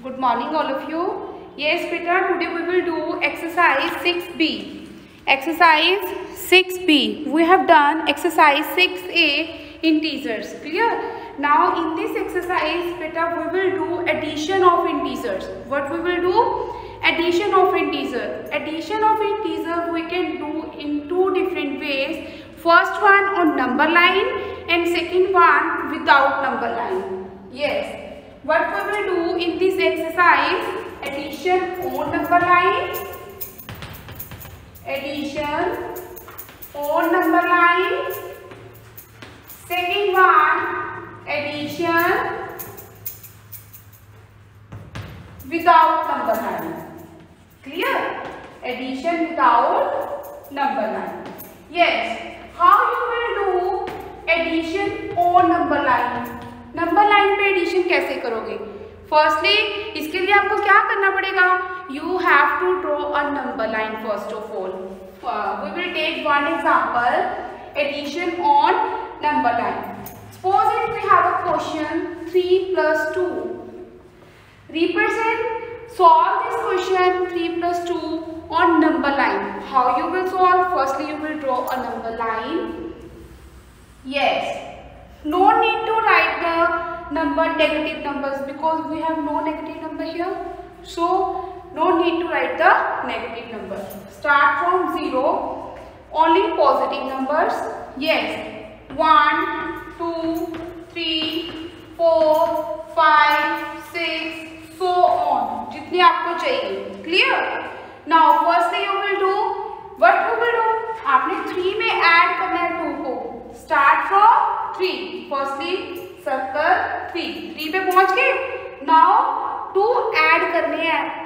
Good morning all of you. Yes beta today we will do exercise 6b. Exercise 6b. We have done exercise 6a in teasers. Clear? Now in this exercise beta we will do addition of integers. What we will do? Addition of integer. Addition of integer we can do in two different ways. First one on number line and second one without number line. Yes. What we will do in this exercise, addition on number line, addition on number line, second one, addition without number line. Clear? Addition without number line. Yes. How you will do addition on number line? Number line पे addition कैसे करोगे? Firstly इसके लिए आपको क्या करना पड़ेगा? You have to draw a number line first of all we will take one example addition on number line suppose it we have a question three plus two represent solve this question three plus two on number line how you will solve firstly you will draw a number line yes no need to write the number negative numbers because we have no negative number here so no need to write the negative number start from 0 only positive numbers yes 1 2 3 4 5 6 so on जितने आपको चाहिए clear now first thing you will do what you will do आपने 3 में add करना है 2 को start from three firstly circle three three पे पहुँच गए? नाउ टू ऐड करने हैं.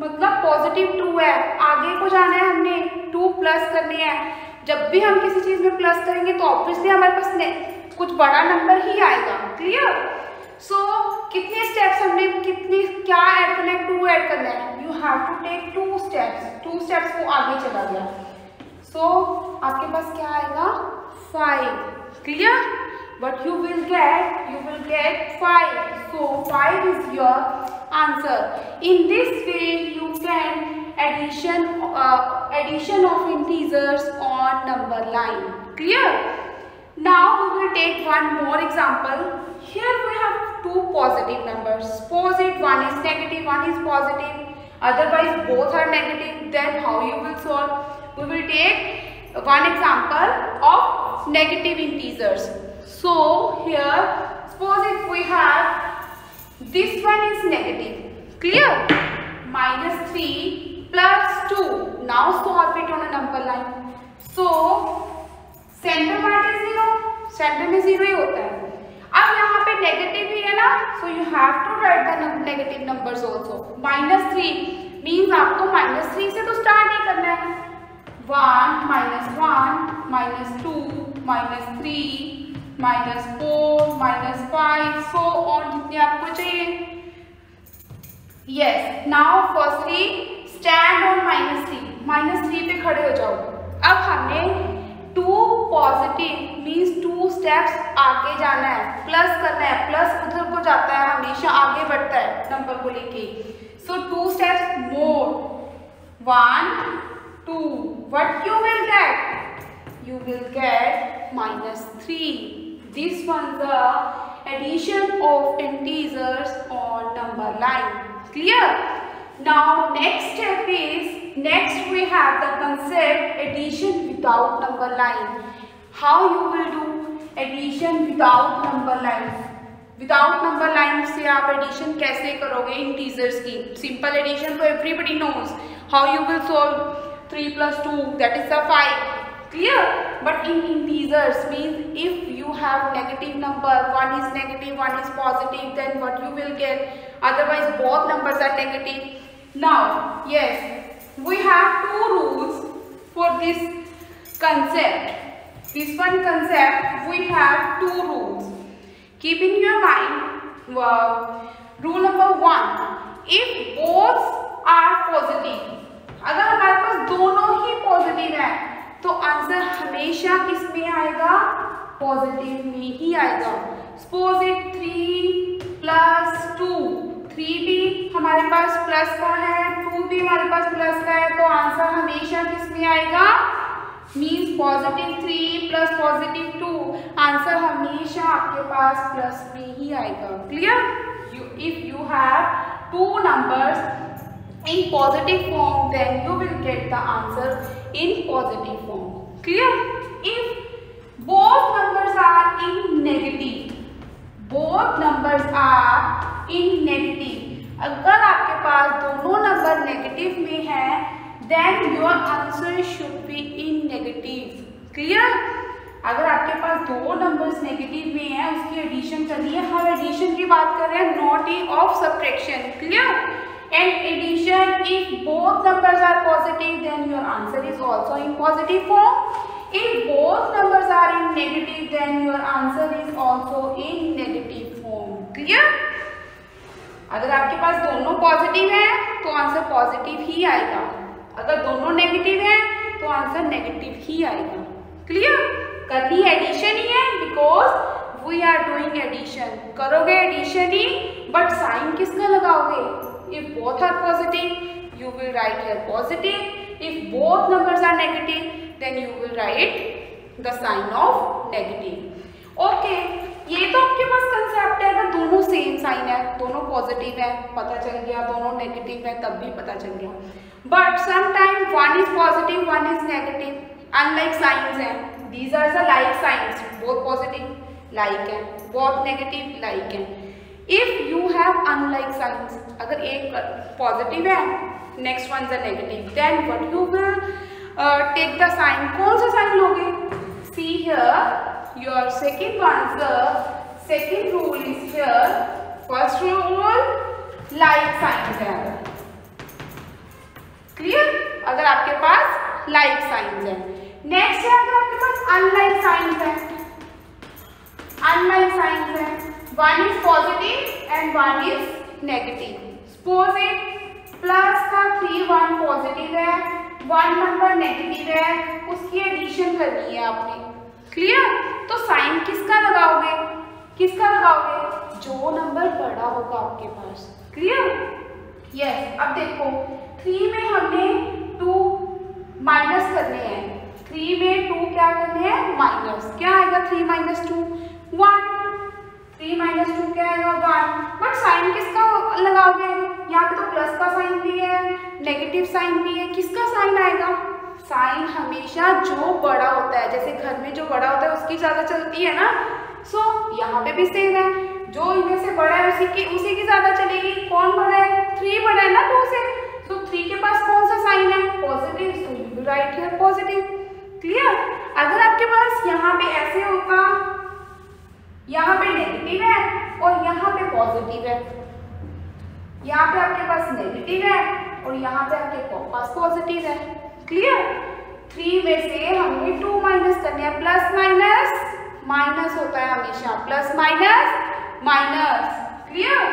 मतलब पॉजिटिव टू है. आगे को जाना है हमने. टू प्लस करने हैं. जब भी हम किसी चीज़ में प्लस करेंगे तो ऑब्वियसली हमारे पास कुछ बड़ा नंबर ही आएगा. क्लियर सो so, कितने स्टेप्स हमने कितने क्या ऐड करना है? टू ऐड करना है. You have to take two steps two steps को आगे चला गया. सो so, आपके पास क्या आएगा? 5 clear? But you will get you will get 5 so 5 is your answer. In this way you can addition uh, addition of integers on number line. Clear? Now we will take one more example. Here we have two positive numbers. Suppose it one is negative one is positive. Otherwise both are negative. Then how you will solve? We will take one example of negative integers. So here suppose if we have this one is negative. Clear? Minus 3 plus 2. Now solve it on a number line. So center part is 0. Center में 0 ही होता है अब यहाँ पे negative ही है ना so you have to write the negative numbers also minus three means आपको माइनस थ्री से तो स्टार्ट ही करना है one minus one minus two minus three, minus four, minus five, so और जितने आपको चाहिए। Yes now firstly stand on minus three minus three पे खड़े हो जाओ। अब हमने two positive means two steps आगे जाना है। प्लस करना है। प्लस उधर को जाता है। हमेशा आगे बढ़ता है नंबर को लेके। So two steps more one two what you will get? You will get minus 3. This one the addition of integers on number line. Clear? Now next step is, next we have the concept addition without number line. How you will do addition without number line? Without number line से आप addition कैसे करोगे integers की simple addition तो everybody knows how you will solve 3 plus 2 that is the 5 clear but in integers means if you have negative number one is negative one is positive then what you will get otherwise both numbers are negative now yes we have two rules for this concept this one concept we have two rules keep in your mind uh, rule number one if both are positive अगर हमारे पास दोनों ही positive है तो answer हमेशा किसमें आएगा? Positive में ही आएगा। Suppose it three plus two three भी हमारे पास प्लस का है टू भी हमारे पास प्लस का है तो आंसर हमेशा किसमें आएगा? Means positive three plus positive two answer हमेशा आपके पास प्लस में ही आएगा। Clear you if you have two numbers in positive form then you will get the answer in positive form clear if both numbers are in negative both numbers are in negative अगर आपके पास दोनों number negative में है then your answer should be in negative clear अगर आपके पास दो नंबर्स नेगेटिव में है, उसकी एडिशन करनी है हम एडिशन की बात कर रहे हैं not E of subtraction clear and addition if both numbers are positive then your answer is also in positive form If both numbers are in negative, then your answer is also in negative form. Clear? अगर आपके पास दोनों positive है तो answer positive ही आएगा। अगर दोनों नेगेटिव है तो आंसर नेगेटिव ही आएगा। क्लियर करनी एडिशन ही है because we are doing addition करोगे एडिशन ही बट साइन किसका लगाओगे? If both are positive you will write here positive if both numbers are negative then you will write the sign of negative. Okay, ये तो आपके पास concept है अगर दोनों सेम साइन है, दोनों पॉजिटिव है, पता चल गया, दोनों नेगेटिव है, तब भी पता चल गया। But sometime one is positive one is negative unlike signs है। These are the like signs बहुत पॉजिटिव लाइक है। बहुत नेगेटिव लाइक है। If you have unlike signs अगर एक पॉजिटिव है next one is negative then what you will take the sign कौन सा साइन लोगे? See here your second answer second rule is here first rule like sign है. Clear अगर आपके पास लाइक साइन है. नेक्स्ट है, अगर आपके पास अनलाइक साइन है. अनलाइक साइन है. One is positive and one is negative suppose it plus का थ्री वन पॉजिटिव है वन नंबर नेगेटिव है, उसकी एडिशन करनी है आपने। क्लियर तो साइन किसका लगाओगे? किसका लगाओगे? जो नंबर बड़ा होगा आपके पास। क्लियर यस अब देखो थ्री में हमने टू माइनस करने हैं। थ्री में टू क्या करने हैं? माइनस क्या आएगा three minus two one three minus two क्या आएगा वन बट साइन किसका लगाओगे? यहाँ पे तो प्लस का साइन भी है नेगेटिव साइन भी है। किसका साइन आएगा? साइन हमेशा जो बड़ा होता है जैसे घर में जो बड़ा होता है उसकी ज़्यादा चलती है ना? सो so, यहाँ पे भी सेम है। जो इनमें से बड़ा है उसी की उसी की ज़्यादा चलेगी। कौन बड़ा है? थ्री बड़ा है ना टू से so, थ्री के पास कौन सा साइन है? Positive so you write positive clear अगर आपके पास यहाँ पे ऐसे होगा यहाँ पे नेगेटिव है और यहाँ पे पॉजिटिव है। यहाँ पे आपके पास नेगेटिव है और यहाँ पे आपके पास पॉजिटिव है। क्लियर थ्री में से हमें टू माइनस करने हैं। प्लस माइनस माइनस होता है हमेशा। प्लस माइनस माइनस क्लियर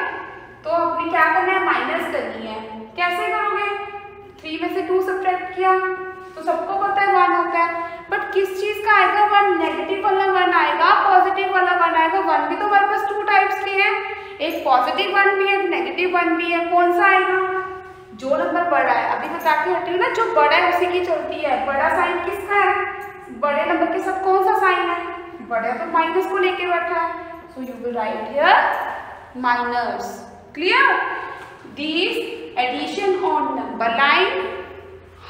तो अपने क्या करना है? माइनस करनी है। आएगा नेगेटिव वाला वन आएगा पॉजिटिव वाला वन आएगा वन भी तो हमारे पास टू टाइप्स के हैं। एक पॉजिटिव वन भी है नेगेटिव वन भी है, कौन सा आएगा? जो नंबर बड़ा है, अभी बता के हटी ना, जो बड़ा है, उसी की चलती है। बड़ा साइन किसका है? बड़े नंबर के साथ कौन सा साइन है? बड़े तो माइनस को लेके बैठा है। So you will write here minus clear this addition on number line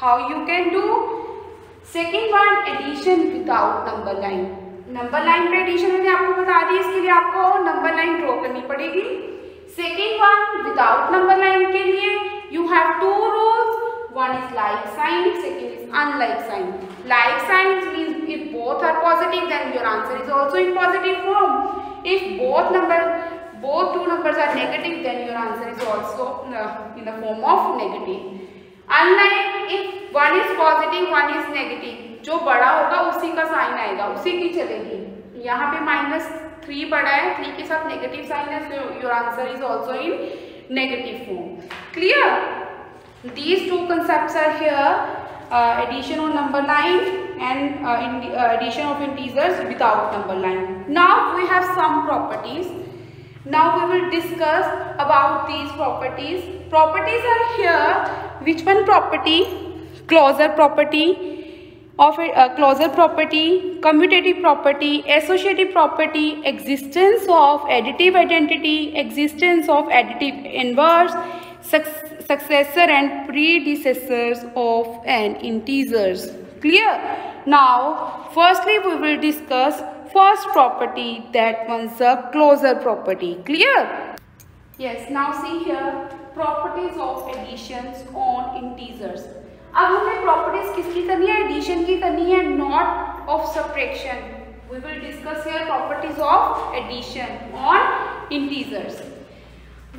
how you can do second one addition without number line number line का एडिशन मैंने आपको बता दी, इसके लिए आपको नंबर लाइन ड्रॉ करनी पड़ेगी। Second one without number line के लिए you have two rules one is like sign second is unlike sign like sign mean if both are positive then your answer is also in positive form if both number both two number are negative then your answer is also in the form of negative unlike if one is positive, one is negative. जो बड़ा होगा उसी का sign आएगा, उसी की चलेगी। यहाँ पे माइनस थ्री बड़ा है थ्री के साथ नेगेटिव साइन है your answer is also in negative form clear these two concept are here addition on number line and addition of integers without number line now we have some properties now, we will discuss about these properties. Properties are here. Which one property? Closure property of a uh, closure property commutative property associative property existence of additive identity existence of additive inverse successor and predecessors of an integers. Clear? Now firstly we will discuss first property that one's a closure property. Clear? Yes now see here properties of additions on integers अब हमें properties किसकी करनी है addition की करनी है not of subtraction we will discuss here properties of addition on integers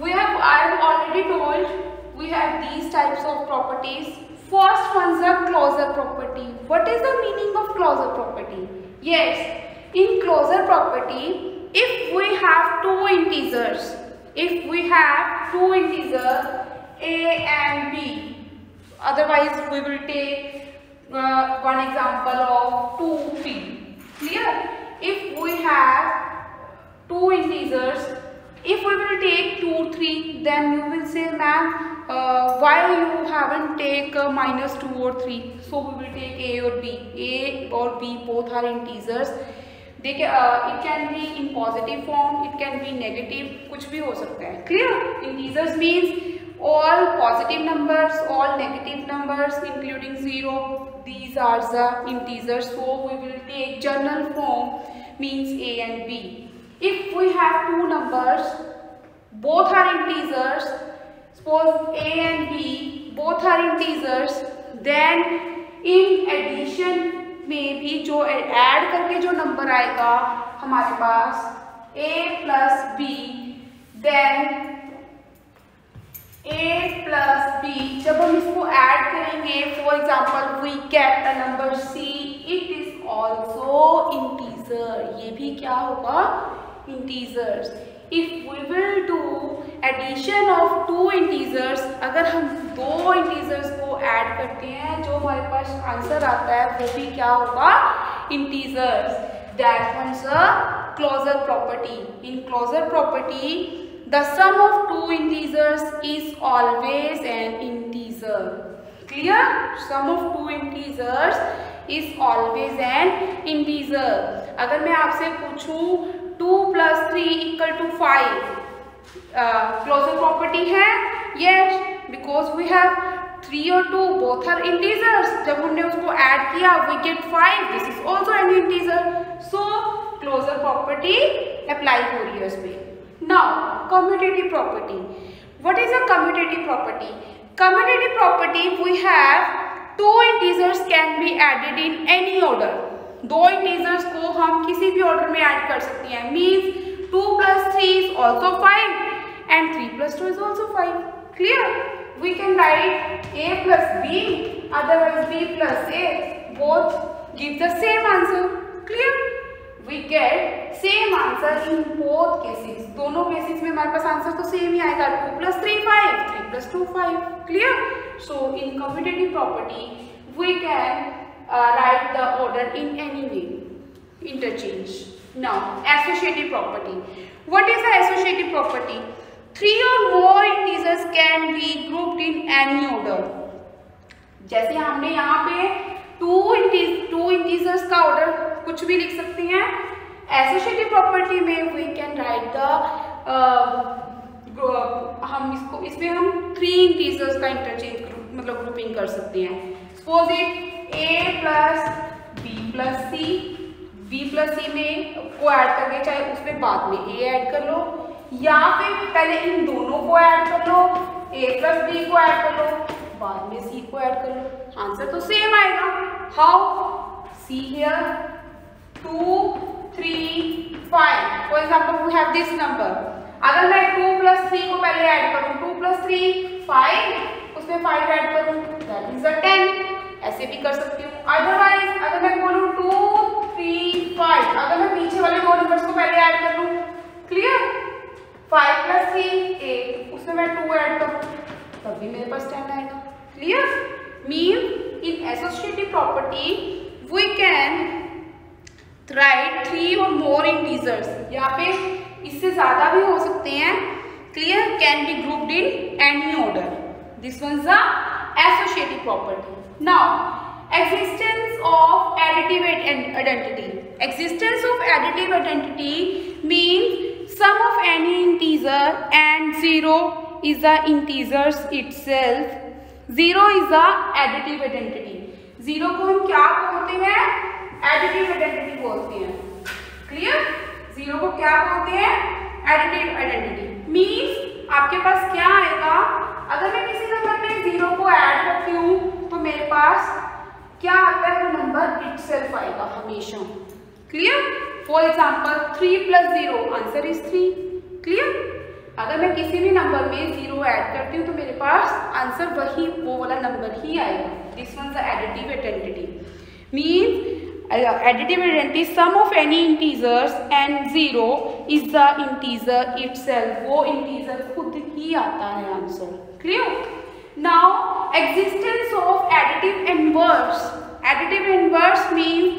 we have i have already told we have these types of properties first one is a closure property what is the meaning of closure property yes in closure property, if we have two integers, if we have two integers a and b, otherwise we will take uh, one example of 2, 3. Clear? If we have two integers, if we will take 2, 3, then you will say, ma'am, uh, why you haven't take uh, minus 2 or 3? So we will take a or b. a or b both are integers. Uh, it can be in positive form it can be negative कुछ भी हो सकता है clear integers means all positive numbers all negative numbers including zero these are the integers so we will take general form means a and b if we have two numbers both are integers suppose a and b both are integers then in addition में भी जो add करके जो number आएगा हमारे पास a plus B then A plus B जब हम इसको ऐड करेंगे for example we get the number C it is also integer ये भी क्या होगा? Integers if we will do addition of two integers अगर हम दो इंटीजर्स को ऐड करते हैं, जो हमारे पास आंसर आता है, वो भी क्या होगा? Integers that once a closure property in closure property the sum of two integers is always an integer clear sum of two integers is always an integer अगर मैं आपसे पूछूँ two plus three equal to five closure property है। Yes because we have three और two both are integers जब हमने उसको add किया we get five this is also an integer so closure property apply हो रही है उसमें। Now commutative property what is a commutative property? Commutative property, we have two integers can be added in any order दो integers को हम किसी भी order में ऐड कर सकते हैं। Means two plus three is also five and three plus two is also five clear we can write A plus B otherwise B plus A both give the same answer clear we get same answer in both cases दोनों cases में हमारे पास answer तो same ही आएगा। Two plus three five three plus two five clear so in commutative property we can uh, write the order in any way. Interchange. Now, associative property. What is the associative property? Three or more integers can be grouped in any order. जैसे हमने यहाँ पे two two integers का order कुछ भी लिख सकते हैं एसोसिएटिव प्रॉपर्टी में वी कैन राइट द हम इसको इसमें हम थ्री इंटीजर्स का इंटरचेंज मतलब ग्रुपिंग कर सकते हैं suppose it A plus B plus C B plus C में को ऐड करके चाहे उसमें बाद में ए ऐड कर लो, या फिर पहले इन दोनों को ऐड कर लो ए प्लस बी को ऐड कर लो, बाद में सी को ऐड कर लो। आंसर तो सेम आएगा। How see here two three five for example we have this number अगर मैं टू प्लस थ्री को पहले ऐड करूँ टू प्लस थ्री फाइव उसमें फाइव ऐड करूँ दैट इज़ द टेन ऐसे भी कर सकती हूँ। अदरवाइज़ अगर मैं बोलूँ टू थ्री फाइव अगर मैं पीछे वाले दो नंबर्स को पहले ऐड कर लूँ। Clear five plus three eight उसमें मैं टू ऐड करूँ। तब भी मेरे पास टेन आएगा। Clear mean in associative property we can write three और मोर इन टीजर्स यहाँ पे इससे ज़्यादा भी हो सकते हैं। Clear can be grouped in any order this the associative property now existence of additive identity existence of additive identity means sum of any integer and zero is the integers itself. Zero is the additive identity zero को हम क्या बोलते हैं? Additive identity बोलते हैं। Clear zero को क्या बोलते हैं? एडिटिव आइडेंटिटी मीन्स आपके पास क्या आएगा? अगर मैं किसी नंबर में ज़ीरो को ऐड करती हूँ मेरे पास क्या आता है? वो नंबर इटसेल्फ आएगा हमेशा। Clear for example three plus zero answer is three clear अगर मैं किसी भी नंबर में ज़ीरो ऐड करती हूँ तो मेरे पास आंसर वही, वो वाला नंबर ही आएगा। This one additive identity means additive identity sum of any integers and zero is the integer itself वो इंटीजर खुद ही आता है answer clear now existence of additive inverse additive inverse mean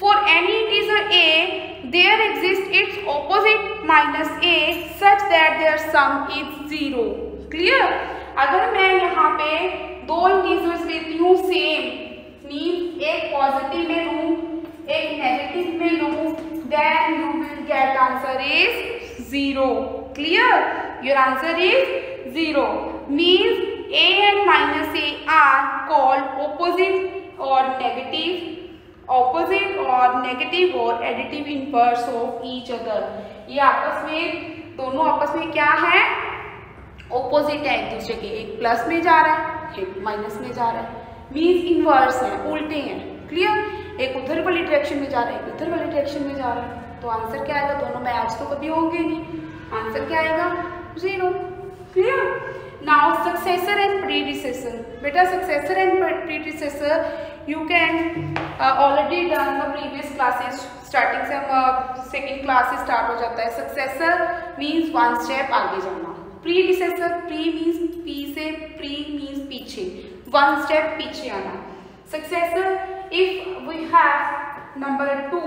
for any integer a there exists its opposite minus a such that their sum is zero. Clear? अगर मैं यहाँ पे दो इंटीजर्स लेती हूँ सेम मीन एक पॉजिटिव में लूँ, एक नेगेटिव में लूँ then you will get answer is zero clear your answer is zero means a and minus a are called opposite or negative opposite और नेगेटिव और additive inverse of each other ये आपस में, दोनों आपस में क्या है? ऑपोजिट है, एक दूसरे के, एक प्लस में जा रहा है, एक माइनस में जा रहा है। मीन्स इनवर्स है, उल्टे हैं। क्लियर एक उधर वाली डायरेक्शन में जा रहा है, एक उधर वाली डायरेक्शन में जा रहा है। तो आंसर क्या आएगा? दोनों मैच तो कभी होंगे नहीं। आंसर क्या आएगा? Zero clear now successor and predecessor बेटा successor and predecessor you can already done the previous classes starting से हम सेकेंड क्लास से स्टार्ट हो जाता है. सक्सेसर मीन्स वन स्टेप आगे जाना. Predecessor pre means P से प्री मीन्स पीछे. वन स्टेप पीछे आना. Successor if we have number two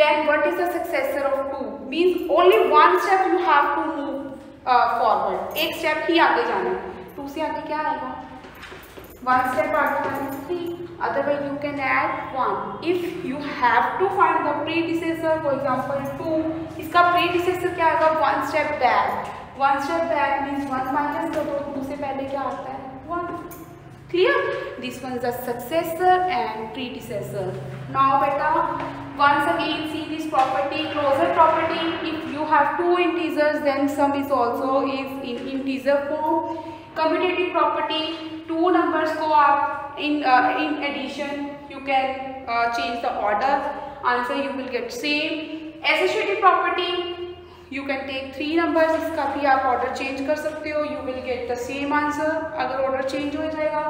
then what is the successor of two means only one step you have to move forward एक step ही आगे जाना है। To से आगे क्या आएगा? वन स्टेप आगे जाना three otherwise you can add one if you have to find the predecessor for example two इसका प्री डिसेसर क्या आएगा? One step back one step back means one minus कर दो टू से पहले क्या आता है? One clear this one is the successor and predecessor now बेटा once again see this property closure property if you have two integers then sum is also is in integer form commutative property two numbers को आप in uh, in addition you can uh, change the order answer you will get same associative property you can take three numbers इसका भी आप order change कर सकते हो you will get the same answer अगर order change हो जाएगा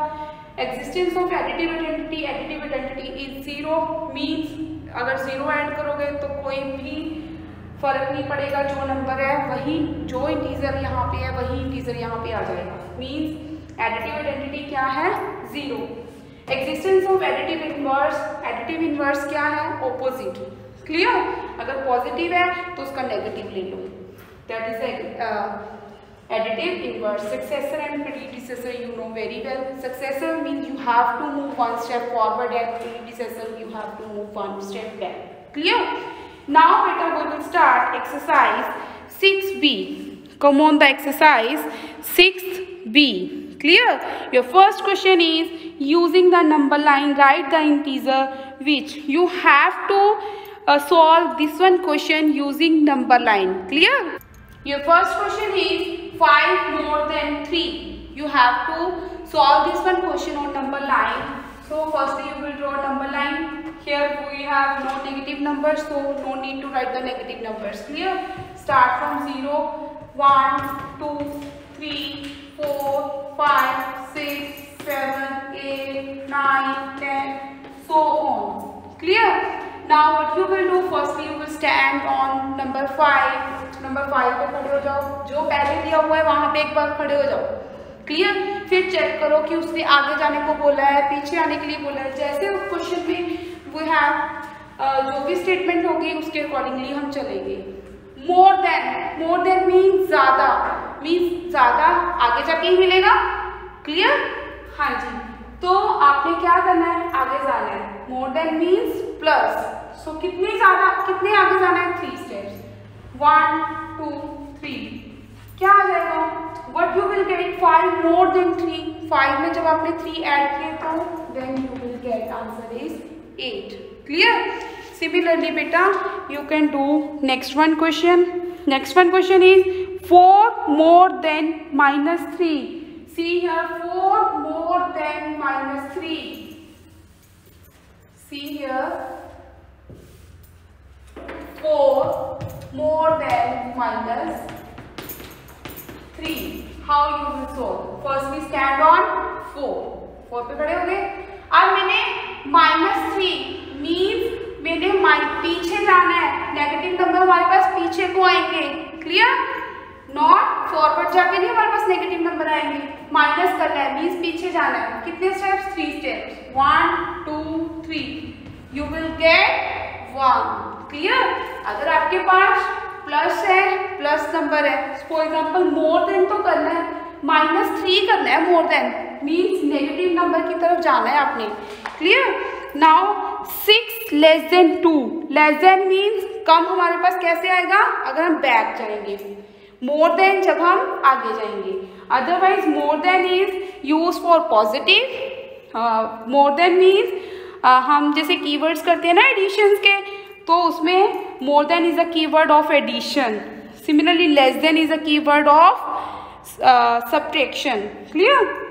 existence of additive identity additive identity is zero means अगर ज़ीरो ऐड करोगे तो कोई भी फ़र्क नहीं पड़ेगा, जो नंबर है, वही, जो इंटीजर यहाँ पे है, वही इंटीजर यहाँ पे आ जाएगा। मीन्स एडिटिव आइडेंटिटी क्या है? Zero existence of additive inverse additive inverse क्या है? ऑपोजिट क्लियर अगर पॉजिटिव है तो उसका नेगेटिव ले लो। That is additive inverse successor and predecessor you know very well successor means you have to move one step forward and predecessor you have to move one step back clear now beta we will start exercise 6b come on the exercise 6b Clear? Your first question is using the number line write the integer which you have to uh, solve this one question using number line. Clear? Your first question is 5 more than 3. You have to solve this one question on number line. So firstly you will draw number line. Here we have no negative numbers so no need to write the negative numbers. Clear? Start from 0, 1, 2, 3, 4, 5, 6, 7, 8, 9, 10, so on. Clear? Now what you will do firstly you will stand on number 5 number five पे खड़े हो जाओ। जो पहले दिया हुआ है, वहाँ पे एक बार खड़े हो जाओ। क्लियर फिर चेक करो कि उसने आगे जाने को बोला है, पीछे आने के लिए बोला है। जैसे उस क्वेश्चन में वो है जो भी स्टेटमेंट होगी, उसके अकॉर्डिंगली हम चलेंगे। More than more than mean ज़्यादा। मीन ज़्यादा आगे जाके ही मिलेगा। क्लियर हाँ जी। तो आपने क्या करना है? आगे जाना है। More than means plus so कितने ज़्यादा, कितने आगे जाना है? Three steps one two three क्या आ जाएगा? What you will get five more than three five में जब आपने थ्री ऐड किए तो then you will get answer is eight clear similarly बेटा you can do next one question next one question is four more than minus three see here 4 more than minus 3. See here. 4 more than minus 3. How you will solve? First we stand on 4. 4 पे खड़े हो गए। अब मैंने minus three means मैंने पीछे जाना है। नेगेटिव नंबर हमारे पास पीछे को आएँगे। क्लियर नॉट फॉरवर्ड जाके नहीं हमारे पास नेगेटिव नंबर आएँगे। माइनस करना है मीन्स पीछे जाना है। कितने steps three steps one two three you will get one clear अगर आपके पास प्लस है प्लस नंबर है फॉर एग्ज़ाम्पल मोर देन तो करना है माइनस थ्री करना है more than means negative number की तरफ़ जाना है आपने। Clear now six less than two less than means कम हमारे पास कैसे आएगा? अगर हम बैक जाएँगे। मोर देन जब हम आगे जाएँगे। Otherwise more than is use for positive more than means हम जैसे कीवर्ड्स करते हैं ना एडिशंस के तो उसमें मोर then is a keyword of addition similarly less than is a keyword of subtraction clear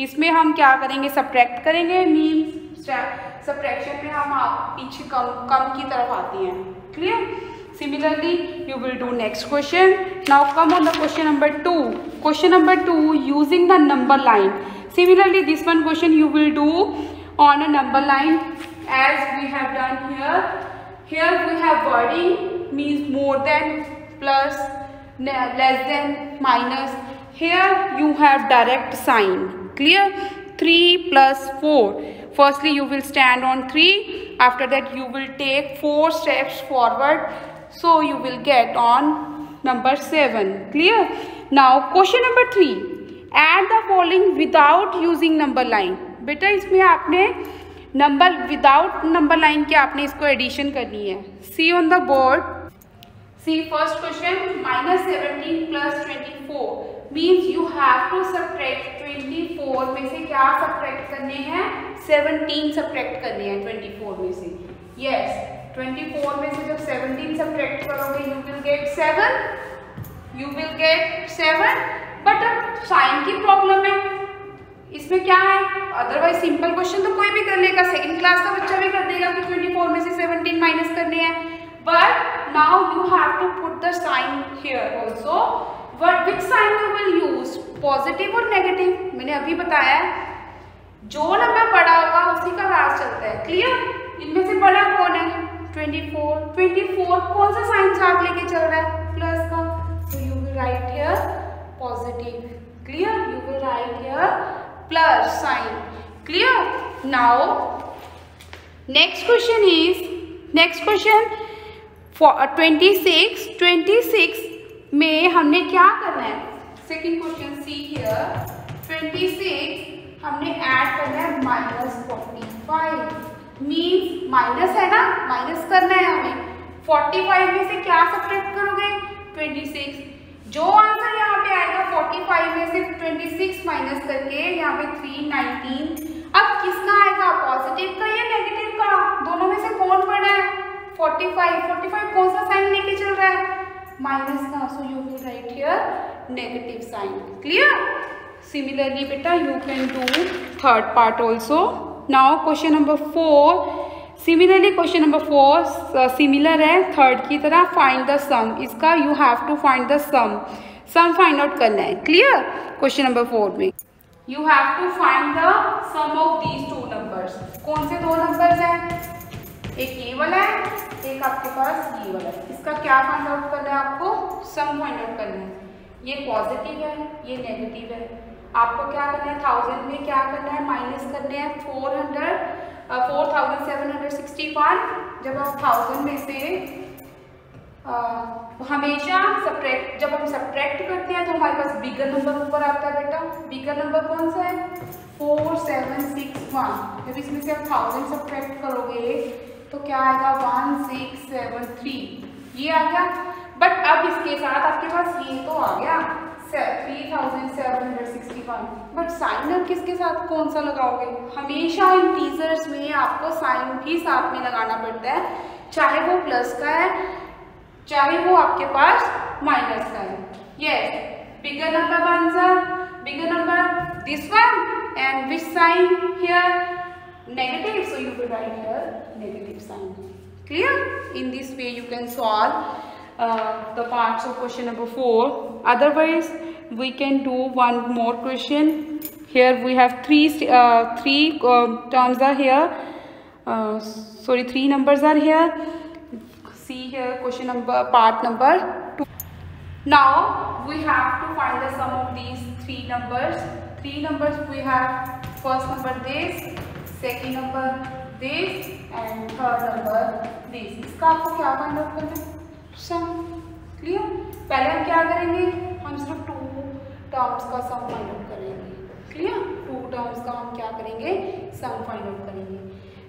इसमें हम क्या करेंगे? सब्ट्रैक्ट करेंगे मीन्स सब्ट्रैक्शन में हम पीछे कम कम की तरफ़ आती हैं. Clear similarly you will do next question now come on the question number two question number two using the number line similarly this one question you will do on a number line as we have done here Here we have wording means more than, plus, less than, minus. Here you have direct sign. Clear? 3 plus 4. Firstly, you will stand on 3. After that, you will take 4 steps forward So you will get on number 7. Clear? Now question number 3. Add the following without using number line. बेटा इसमें आपने number without number line के आपने इसको addition करनी है? See on the board see first question minus seventeen plus twenty four means you have to subtract twenty four में से क्या सब्ट्रैक्ट करने हैं? सेवनटीन सब्ट्रैक्ट करने हैं ट्वेंटी फोर में से। Yes yes. 24 में से जब 17 सब्ट्रैक्ट करोगे you will get 7 you will get 7 but अब साइन की प्रॉब्लम है। इसमें क्या है? अदरवाइज़ सिंपल क्वेश्चन तो कोई भी कर लेगा। सेकंड क्लास का बच्चा भी कर देगा कि 24 में से 17 माइनस करने हैं। But now you have to put the sign here also but which sign you will use positive और नेगेटिव मैंने अभी बताया जो नंबर बड़ा होगा, उसी का राज चलता है। क्लियर इनमें से बड़ा कौन है? 24 24 कौन सा साइन साथ लेके चल रहा है? प्लस का। So you will write here positive clear you will write here plus sign clear now next question is next question twenty six twenty six में हमने क्या करना है? Second question see here twenty six हमने add करना है minus forty five means minus है ना? माइनस करना है हमें. 45 में से क्या सब्ट्रैक्ट करोगे? 26 जो आंसर यहाँ पे आएगा 45 में से 26 माइनस करके यहाँ पे 319 अब किसका आएगा? पॉजिटिव का या नेगेटिव का? दोनों में से कौन बड़ा है? 45 45 कौन सा साइन लेके चल रहा है? माइनस का। So you will write here negative sign clear similarly बेटा you can do third part also now question number four similarly question number four similar है थर्ड की तरह फाइंड द सम इसका you have to find the sum sum find out करना है. Clear question number four में. You have to find the sum of these two numbers कौन से दो नंबर्स हैं? एक ये वाला है, एक आपके पास ये वाला है. इसका क्या फाइंड आउट करना है आपको? सम फाइंड आउट करना है. ये पॉजिटिव है, ये नेगेटिव है. आपको क्या करना है? थाउज़ेंड में क्या करना है? माइनस करने हैं four hundred four thousand seven hundred sixty one जब आप थाउज़ेंड में से आ, हमेशा सब्ट्रैक्ट जब हम सब्ट्रैक्ट करते हैं तो हमारे पास बिगर नंबर ऊपर आता है बेटा। बिगर नंबर कौन सा है? फोर सेवन सिक्स वन जब इसमें से आप थाउज़ेंड सब्ट्रैक्ट करोगे तो क्या आएगा? वन सिक्स सेवन थ्री ये आ गया। बट अब इसके साथ आपके पास ये तो आ गया। Three thousand seven hundred sixty one but sign अब किसके साथ? कौन सा लगाओगे? हमेशा इन टीजर्स में आपको साइन भी साथ में लगाना पड़ता है। चाहे वो प्लस का है चाहे वो आपके पास माइनस का है। Yes bigger number one sir bigger number this one and which sign here negative. So you will write here negative sign. Clear? In this way you can solve uh, the parts of question number 4 otherwise we can do one more question here we have three uh, three uh, terms are here uh, sorry three numbers are here see here question number part number 2 now we have to find the sum of these three numbers three numbers we have first number this second number this and third number this इसका आपको क्या find out करना है सम clear पहले हम क्या करेंगे? हम सिर्फ़ टू टर्म्स का सम फाइंड आउट करेंगे। क्लियर टू टर्म्स का हम क्या करेंगे? सम फाइंड आउट करेंगे।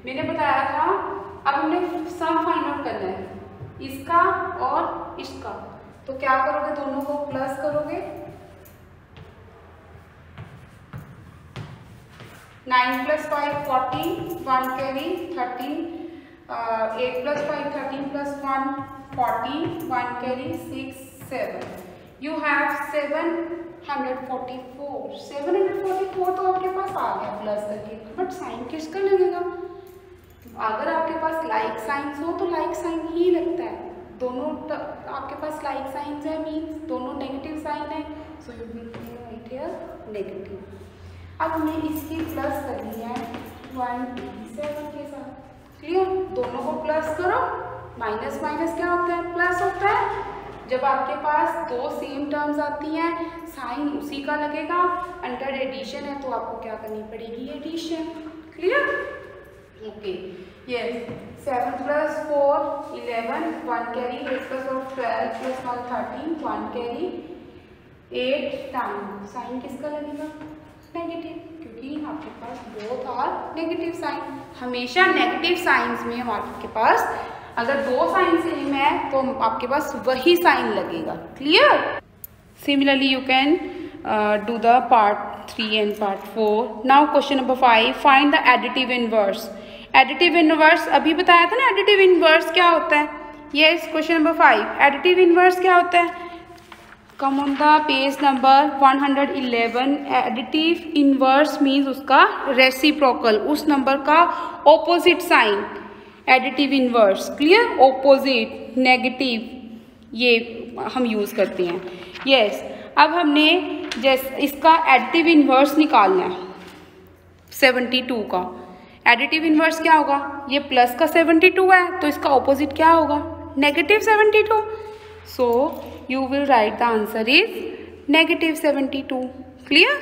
मैंने बताया था, अब हमने सम फाइंड आउट करना है। इसका और इसका। तो क्या करोगे? दोनों को प्लस करोगे? Nine plus five fourteen one carry thirteen eight plus five thirteen plus one fourteen one carry six seven you have seven hundred forty four seven hundred forty four तो आपके पास आ गया प्लस करके बट साइन किसका लगेगा? अगर आपके पास like signs हो तो लाइक साइन ही लगता है. दोनों आपके पास लाइक साइंस है मीन्स दोनों नेगेटिव साइन है. So you will write here negative अब हमें इसकी प्लस करनी है. वन सेवन के साथ. क्लियर दोनों को प्लस करो. माइनस माइनस क्या होता है प्लस होता है जब आपके पास दो सेम टर्म्स आती हैं साइन उसी का लगेगा अंडर एडिशन है तो आपको क्या करनी पड़ेगी addition clear okay Yes. 7 plus 4, 11. 1 carry. 8 plus of 12 plus 1, 13. 1 carry. 8 time sign किसका लगेगा नेगेटिव क्योंकि आपके पास बोथ आर नेगेटिव साइन हमेशा नेगेटिव साइंस में आपके पास अगर दो साइन सेम है तो आपके पास वही साइन लगेगा। Clear similarly you can do the part three and part four now question number five find the additive inverse additive inverse अभी बताया था ना एडिटिव इनवर्स क्या होता है? Yes question number five additive inverse क्या होता है? Come on the page number 111 additive inverse means उसका रेसिप्रोकल उस नंबर का opposite sign additive inverse clear opposite negative ये हम यूज़ करते हैं। यस yes, अब हमने जैसे इसका एडिटिव इनवर्स निकालना है 72 का। एडिटिव इनवर्स क्या होगा? ये प्लस का सेवेंटी टू है तो इसका ऑपोजिट क्या होगा? Negative seventy two so you will write the answer is negative seventy two clear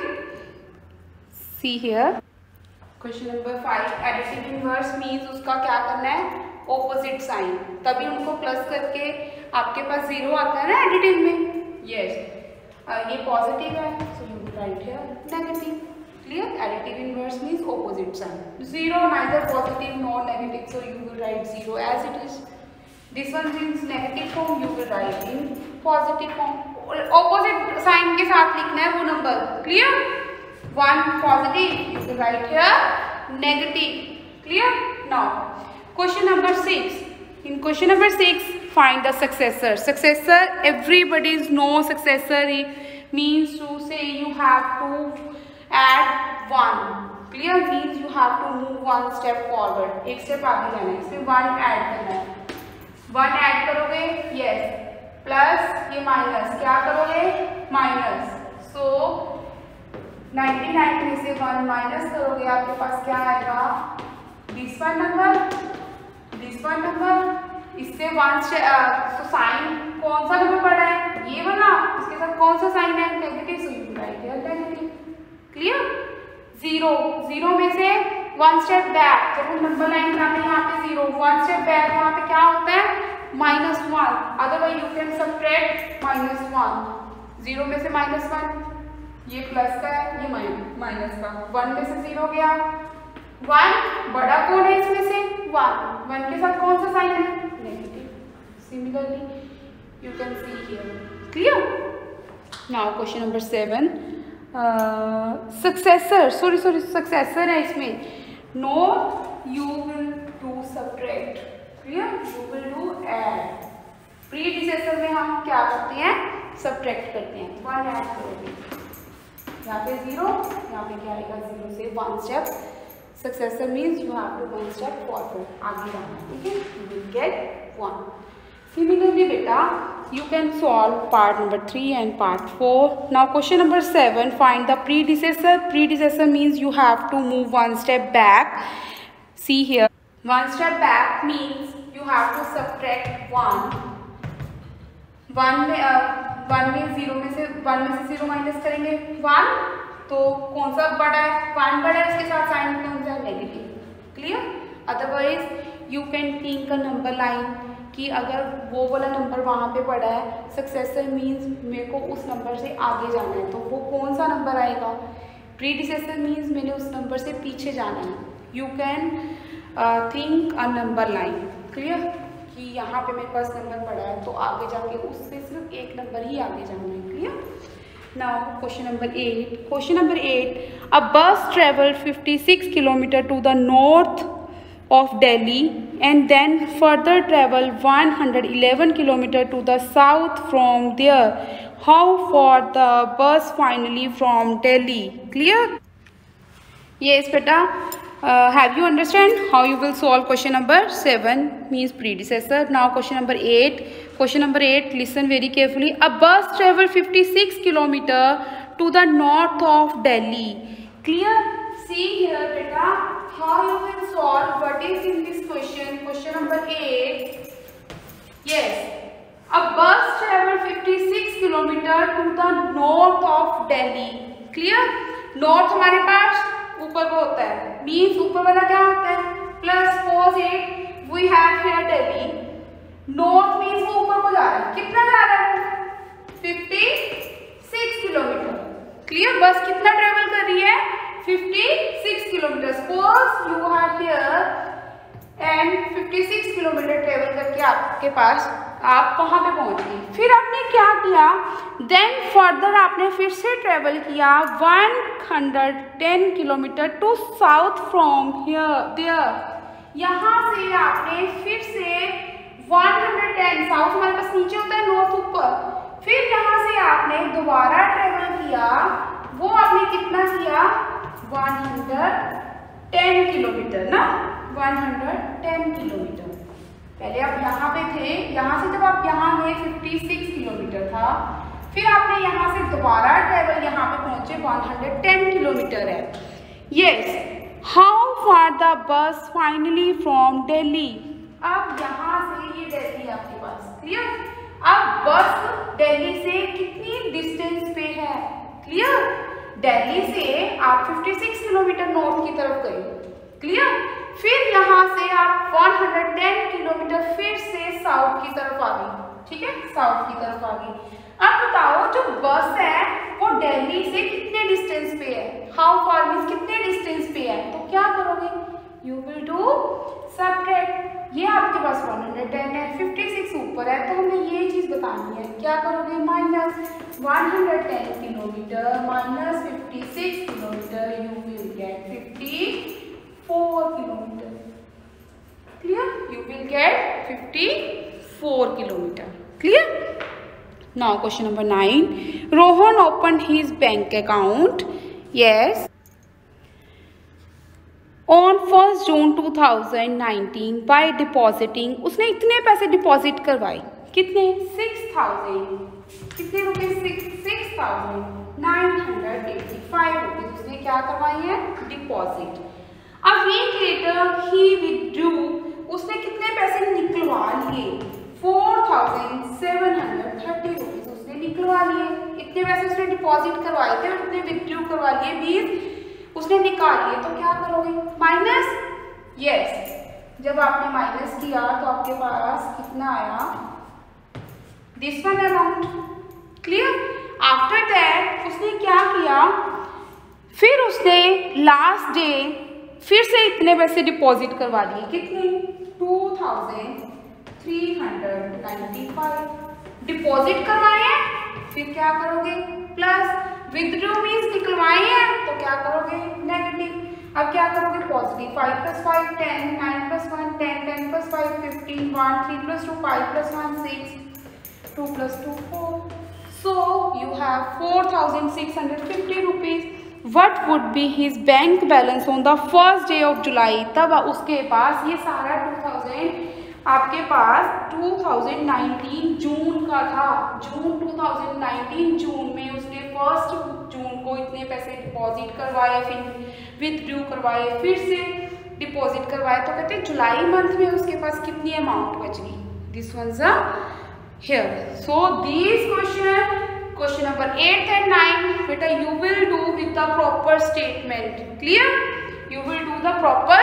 see here question number five additive inverse means उसका क्या करना है? ओपोजिट साइन तभी उनको प्लस करके आपके पास ज़ीरो आता है ना एडिटिव में? यस ये पॉजिटिव है so you write negative clear additive inverse means opposite sign zero neither positive not negative so you will write zero as it is this one means negative form you will write in positive form opposite sign के साथ लिखना है वो number clear One positive will write here negative. Clear? Now question number 6. In question number 6 find the successor. Successor everybody knows successor means to say you have to add 1 clear means you have to move one step forward एक step आगे जाना है इसमें one add करना है one add करोगे yes plus ये minus क्या करोगे माइनस सो so, 99 में से वन माइनस करोगे आपके पास क्या आएगा? This one number this one number इससे वन तो साइन कौन सा नंबर पड़ा है? ये वाला इसके साथ कौन सा साइन है? Negative so you write here negative clear zero zero में से वन स्टेप बैक जब हम नंबर लाइन बनाते हैं यहाँ पे ज़ीरो वन स्टेप बैक यहाँ पे क्या होता है? Minus one otherwise you can subtract minus one zero में से माइनस वन ये प्लस का है, ये माइनस का। वन में से ज़ीरो गया। वन बड़ा कौन है इसमें से? वन वन के साथ कौन सा साइन है? Now question number seven successor sorry sorry successor है इसमें। No you will do subtract clear you will do add pre में हम क्या करते हैं? सब्ट्रैक्ट करते हैं। वन ऐड करोगे। यहाँ पे ज़ीरो यहाँ पे क्या आएगा ज़ीरो से one step successor means you have to one step forward आगे ठीक है? You will get one similarly बेटा you can solve part number three and part four now question number seven find the predecessor predecessor means you have to move one step back see here one step back means you have to subtract one one में one में zero में से, one में से zero minus करेंगे one तो कौन सा बड़ा है? वन बड़ा है, उसके साथ साइन कौन सा negative clear otherwise you can think a number line कि अगर वो वाला नंबर वहाँ पे पड़ा है सक्सेसर मीन्स मेरे को उस नंबर से आगे जाना है तो वो कौन सा नंबर आएगा? प्रीडिसेसर मीन्स मैंने उस नंबर से पीछे जाना है। You can think a number line clear कि यहाँ पे मैं फ़र्स्ट नंबर पड़ा है तो आगे जाके उससे सिर्फ़ एक नंबर ही आगे जाना है clear now question number eight question number eight a bus travel 56 kilometre to the north of Delhi and then further travel 111 kilometre to the south from there how far the bus finally from Delhi clear yes बेटा। Have you understand how you will solve question number seven means predecessor now question number eight question number eight listen very carefully a bus travel 56 kilometre to the north of Delhi clear see here बेटा how you will solve what is in this question question number eight yes a bus travel 56 kilometre to the north of Delhi clear north हमारे पास ऊपर को होता है। Means ऊपर वाला क्या होता है? Plus cos 8 we have here delhi. North means वो ऊपर को जा रहा है। कितना जा रहा है? 56 किलोमीटर क्लियर बस कितना ट्रेवल कर रही है? 56 kilometre suppose you are here and 56 kilometre travel करके आपके पास आप वहाँ पे पहुँच गए फिर आपने क्या किया? देन फर्दर आपने फिर से ट्रेवल किया 110 kilometre to south from there यहाँ से आपने फिर से 110 साउथ हमारे पास नीचे होता है नॉर्थ ऊपर. फिर यहाँ से आपने दोबारा ट्रेवल किया, वो आपने कितना किया? 110 किलोमीटर ना? 110 किलोमीटर पहले आप यहाँ पे थे, यहाँ से जब आप यहाँ गए 56 किलोमीटर था, फिर आपने यहाँ से दोबारा ट्रेवल यहाँ पे पहुँचे 110 किलोमीटर है। Yes how far the bus finally from Delhi अब यहाँ से ये दिल्ली आपके पास क्लियर अब बस दिल्ली से कितनी डिस्टेंस पे है? क्लियर दिल्ली से आप 56 किलोमीटर नॉर्थ की तरफ़ गए क्लियर फिर यहाँ से आप 110 किलोमीटर फिर से साउथ की तरफ़ आ गई। ठीक है? साउथ की तरफ़ आ गई। अब बताओ, जो बस है, वो दिल्ली से कितने डिस्टेंस पे है? हाउ फार मीन कितने डिस्टेंस पे है? तो क्या करोगे? यू विल डू सब्ट्रैक्ट ये आपके पास 110 है 56 ऊपर है तो हमें ये चीज़ बतानी है। क्या करोगे? Minus 110 kilometre minus 56 kilometre you will get 54 kilometre clear you will get 54 kilometre clear now question number nine Rohan open his bank account yes on first June 2019 by depositing उसने इतने पैसे डिपॉजिट करवाए। कितने? सिक्स थाउज़ेंड कितने रुपए? Six thousand nine hundred eighty five rupees उसने क्या करवाई है? डिपॉजिट अब वीक लेटर ही विड्रू उसने कितने पैसे निकलवा लिए? Four thousand seven hundred thirty rupees उसने निकलवा लिए। इतने पैसे उसने डिपॉजिट करवाए थे उसने विड्रू करवा लिए। बीस उसने निकाल लिए तो क्या करोगे? माइनस यस जब आपने माइनस किया तो आपके पास कितना आया? This one amount clear after that उसने क्या किया? फिर उसने लास्ट डे फिर से इतने पैसे डिपॉजिट करवा दिए। कितने? Two thousand three hundred ninety five deposit करवाए हैं, फिर क्या करोगे? प्लस विदड्रॉ मीन्स निकलवाए हैं तो क्या करोगे? नेगेटिव अब क्या करोगे? Positive five plus five ten nine plus one ten ten plus five fifteen one three plus two five plus one six two plus two four so you have four thousand six hundred fifty rupees what would be his bank balance on the first day of July तब उसके पास, ये सारा two thousand आपके पास 2019 जून का था। जून 2019 जून में उसने फ़र्स्ट जून को इतने पैसे डिपॉजिट करवाए, फिर विथड्रू करवाए, फिर से डिपॉजिट करवाए। तो कहते जुलाई मंथ में उसके पास कितनी अमाउंट बच गई? This one here so this question Question number 8 and 9, beta you will do with the proper statement. Clear? You will do the proper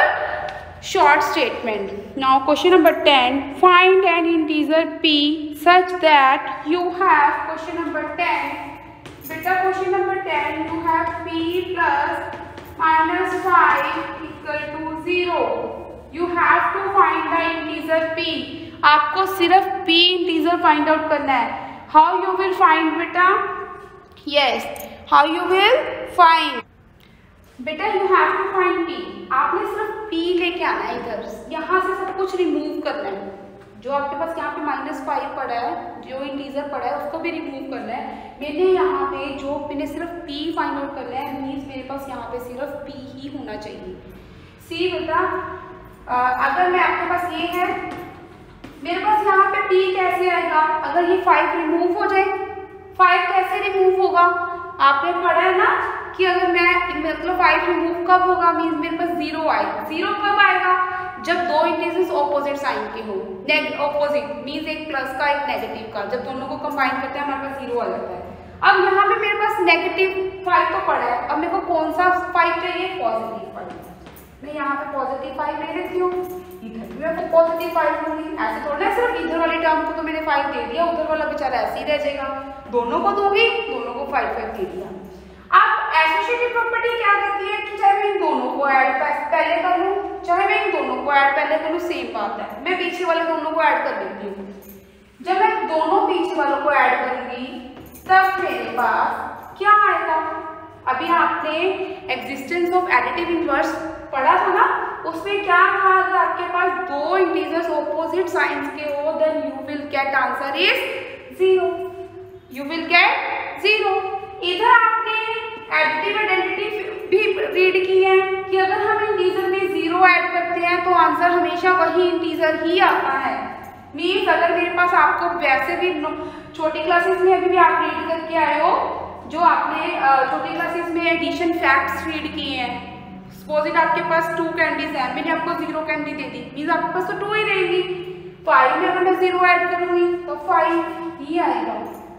short statement. Now question number 10, find an integer p such that you have question number 10. Beta question number 10, you have p plus minus 5 equal to 0. You have to find the integer p. आपको सिर्फ p integer find out करना है how you will find beta yes. How you will find? बेटा you have to find P आपने सिर्फ़ P लेके आना है इधर। यहाँ से सब कुछ रिमूव करना है। जो आपके पास यहाँ पे माइनस फाइव पड़ा है जो इंटीजर पड़ा है उसको भी रिमूव करना है। मैंने यहाँ पे जो मैंने सिर्फ़ पी फाइंड आउट करना है मीन्स मेरे पास यहाँ पे सिर्फ़ पी ही होना चाहिए। सी बेटा अगर मैं आपके पास ये है मेरे पास यहाँ पे p कैसे आएगा? अगर ये फाइव रिमूव हो जाए फाइव कैसे रिमूव होगा? आपने पढ़ा है ना कि अगर मैं मतलब फाइव रिमूव कब होगा? मीन मेरे पास ज़ीरो आएगा। ज़ीरो कब आएगा? जब दो इंटीजर्स ऑपोजिट साइन के हो। ऑपोजिट मीन्स एक प्लस का, एक नेगेटिव का। जब दोनों को कंबाइन करते हैं, हमारे पास ज़ीरो आ जाता है। अब यहाँ पे मेरे पास नेगेटिव फाइव तो पड़ा है। अब मेरे को कौन सा फाइव चाहिए? पॉजिटिव फाइव मैं यहाँ पे पॉजिटिव फाइव ले लेती हूँ। इधर भी मैं पॉजिटिव फाइव लूँगी। ऐसे थोड़ा ना, सिर्फ़ इधर वाले टर्म को तो मैंने फाइव दे दिया, उधर वाला बेचारा ऐसे ही रह जाएगा। दोनों को दूँगी, दोनों को फाइव फाइव दे दिया। अब एसोसिएटिव प्रॉपर्टी क्या कहती है कि चाहे मैं इन दोनों को ऐड पहले कर लूँ, चाहे मैं इन दोनों को ऐड पहले कर लूँ सेम बात है। मैं पीछे वाले दोनों को ऐड कर देती हूँ। जब मैं दोनों पीछे वालों को ऐड करूँगी, तब मेरे पास क्या आएगा? अभी आपने एग्जिस्टेंस ऑफ़ एडिटिव इनवर्स पढ़ा था ना? उसमें क्या था? अगर आपके पास दो इंटीजर्स ऑपोजिट साइंस के हो then you will get answer is zero you will get zero इधर आपने एडिटिव आइडेंटिटी भी रीड की है कि अगर हम इंटीजर में ज़ीरो ऐड करते हैं तो आंसर हमेशा वही इंटीजर ही आता है। मीन्स अगर मेरे पास आपको वैसे भी छोटी क्लासेस में अभी भी आप रीड करके आए हो जो आपने छोटी क्लासेस में एडिशन फैक्ट्स रीड किए हैं। सपोजिट आपके पास टू कैंडीज है। मैंने आपको ज़ीरो कैंडी दे दी। मीन्स आपके पास तो टू ही रहेगी। फाइव में अगर मैं ज़ीरो ऐड करूँगी तो फाइव ही आएगा।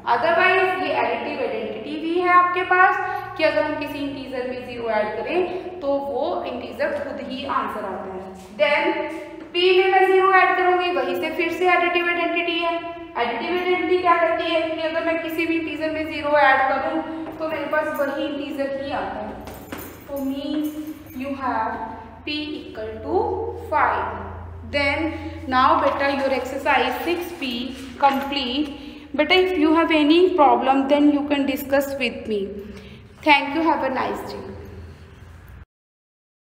अदरवाइज़ ये एडिटिव आइडेंटिटी भी है आपके पास कि अगर हम किसी इंटीजर में ज़ीरो ऐड करें तो वो इंटीजर खुद ही आंसर आता है। देन पी में मैं ज़ीरो ऐड करूँगी, वही से फिर से एडिटिव आइडेंटिटी है। एडिटिव एडिटिविटी क्या कहती है? कि अगर मैं किसी भी इंटीजर में ज़ीरो ऐड करूँ तो मेरे पास वही इंटीजर ही आता है। तो means you have P equal to five then now बेटा your exercise six P complete बेटा if you have any problem then you can discuss with me thank you have a nice day